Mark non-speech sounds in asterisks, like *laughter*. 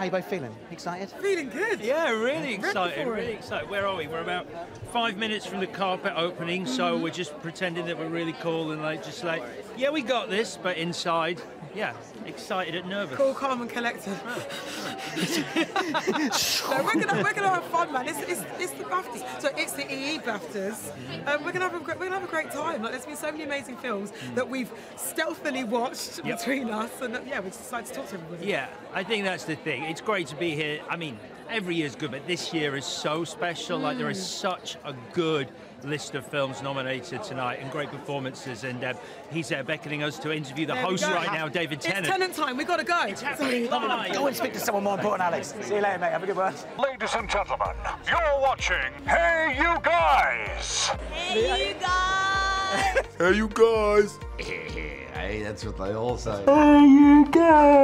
How are you both feeling? Excited? Feeling good. Yeah, really excited. Really excited. Where are we? We're about five minutes from the carpet opening, so mm-hmm. we're just pretending that we're really cool and like just like, yeah, we got this, but inside, yeah, excited and nervous. Cool, calm, and collected. Ah, ah. *laughs* *laughs* no, we're gonna we're gonna have fun, man. It's, it's, it's the BAFTAs, so it's the EE BAFTAs. Um, we're gonna have a great, we're gonna have a great time. Like, there's been so many amazing films that we've stealthily watched Yep. between us, and yeah, we decided to talk to everybody. Yeah, I think that's the thing. It's great to be here. I mean, every year's good, but this year is so special. Like there is such a good list of films nominated tonight and great performances. And uh, he's uh, beckoning us to interview the There host go. right now, David Tennant. It's Tennant. time. We've gotta go. Sorry. Bye. Go and speak to someone more important, Alex. See you later, mate. Have a good one. Ladies and gentlemen, you're watching Hey You Guys! Hey, you guys! Hey, you guys. *laughs* hey, that's what they all say. Hey, you guys.